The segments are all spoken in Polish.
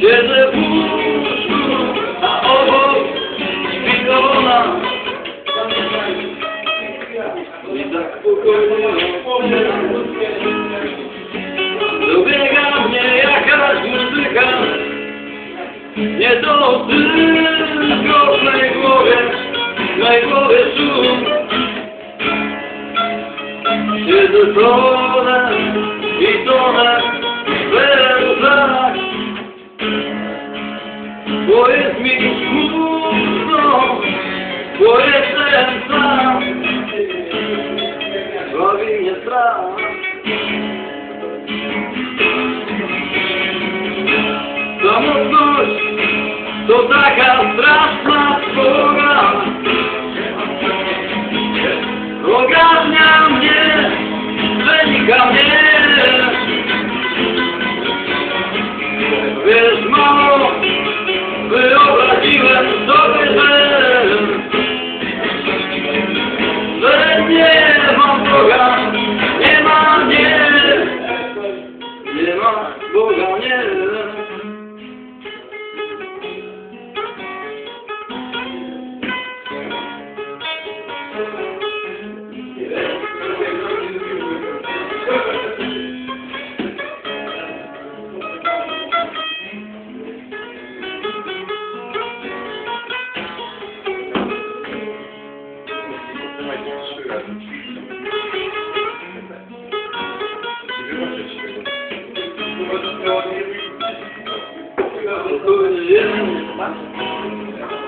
Siedzę w łóżku, a obok śpi ona. I tak spokojnie dobiega mnie jakaś muzyka. Nie to tylko w mej głowie, w mej głowie szum. Siedzę tonę Samotność to taka straszna spora. Ogarnia mnie, przenika mnie.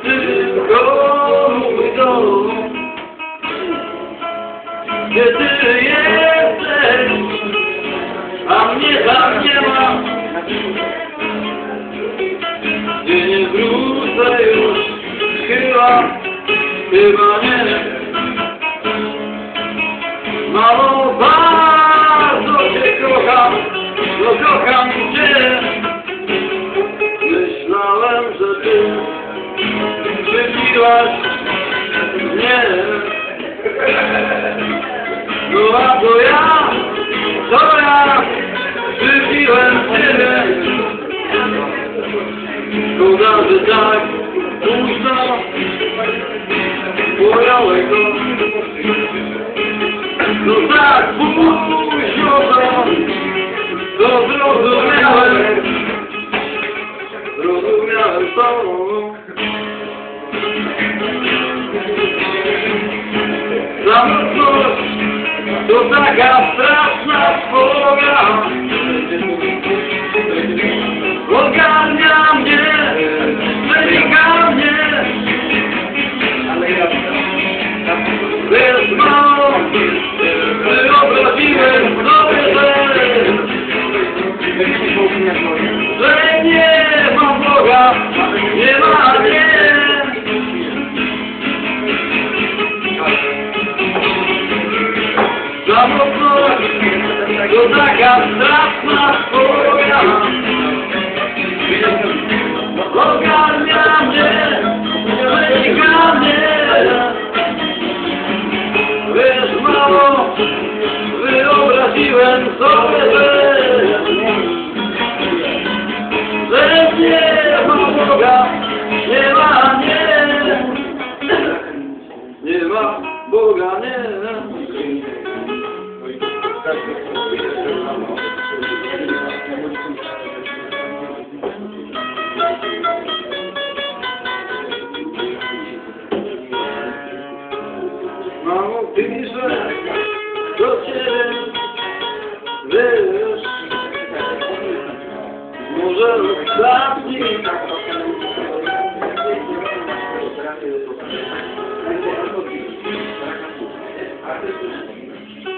Tylko mój dom, gdzie ty jesteś, a mnie tam nie ma. Gdzie nie wrócę już, chyba, chyba nie. Mamo, bardzo cię kocham, no kocham cię. Myślałem, że ty przybiłaś mnie. No a to ja, to ja przybiłem ciebie. Szkoda, że tak późno pojałeś go. No tak późno to, zrozumiałem. Zrozumiałem to. Samotność to taka straszna spora. Ogarnia mnie, przenika mnie. Wiesz, mało to taka straszna spora. Ogarnia Thank you.